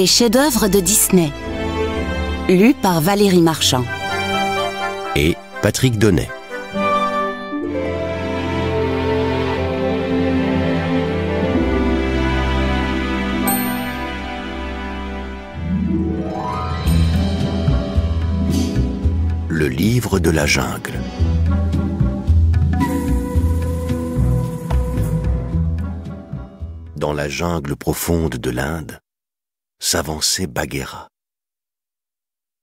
Les chefs-d'œuvre de Disney. Lu par Valérie Marchand. Et Patrick Donnet. Le livre de la jungle. Dans la jungle profonde de l'Inde, s'avançait Bagheera,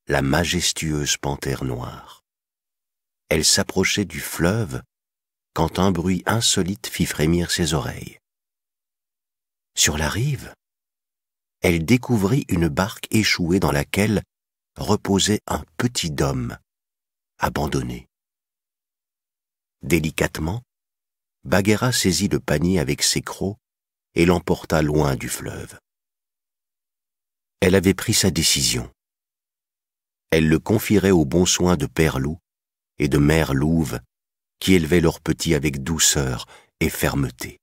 la majestueuse panthère noire. Elle s'approchait du fleuve quand un bruit insolite fit frémir ses oreilles. Sur la rive, elle découvrit une barque échouée dans laquelle reposait un petit homme, abandonné. Délicatement, Bagheera saisit le panier avec ses crocs et l'emporta loin du fleuve. Elle avait pris sa décision. Elle le confierait aux bons soins de Père Loup et de Mère Louve, qui élevaient leurs petits avec douceur et fermeté.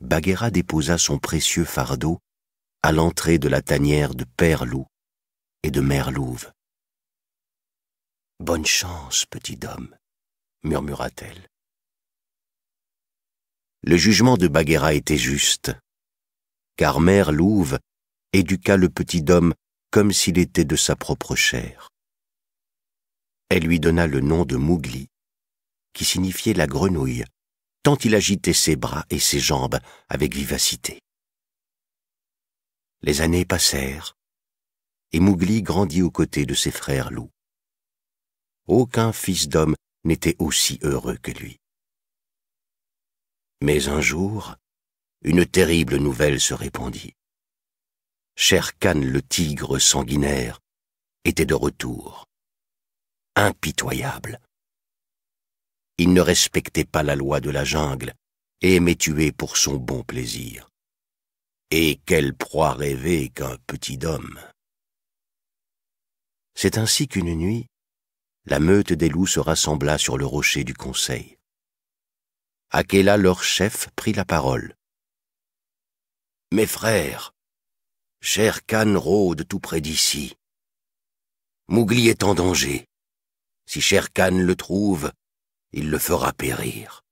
Bagheera déposa son précieux fardeau à l'entrée de la tanière de Père Loup et de Mère Louve. Bonne chance, petit homme, murmura-t-elle. Le jugement de Bagheera était juste, car Mère Louve éduqua le petit homme comme s'il était de sa propre chair. Elle lui donna le nom de Mougli, qui signifiait la grenouille, tant il agitait ses bras et ses jambes avec vivacité. Les années passèrent, et Mougli grandit aux côtés de ses frères loups. Aucun fils d'homme n'était aussi heureux que lui. Mais un jour, une terrible nouvelle se répandit. Sher Khan le tigre sanguinaire était de retour. Impitoyable. Il ne respectait pas la loi de la jungle et aimait tuer pour son bon plaisir. Et quelle proie rêvée qu'un petit homme. C'est ainsi qu'une nuit, la meute des loups se rassembla sur le rocher du conseil. Akela, leur chef, prit la parole. Mes frères, cher Khan rôde tout près d'ici. Mougli est en danger. Si Cher Khan le trouve, il le fera périr.